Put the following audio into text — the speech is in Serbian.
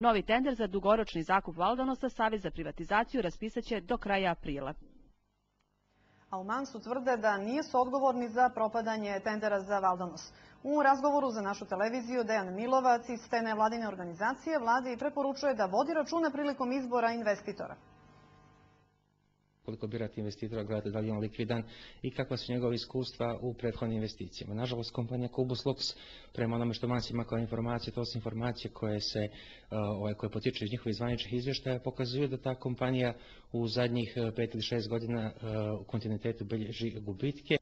Novi tender za dugoročni zakup Valdonosa Savez za privatizaciju raspisaće do kraja aprila. A u Mansu tvrde da nisu odgovorni za propadanje tendera za Valdonos. U razgovoru za našu televiziju Dejan Milovac iz te nevladine organizacije vladi preporučuje da vodi računa prilikom izbora investitora koliko birati investitora, gledate da li je on likvidan i kakva su njegove iskustva u prethodnim investicijama. Nažalost, kompanija Kubus Lux, prema onome što Mans ima kao informacije, to su informacije koje se, ovaj, koje potiču iz njihovih zvaničnih izvještaja, pokazuju da ta kompanija u zadnjih pet ili šest godina u kontinuitetu bilježi gubitke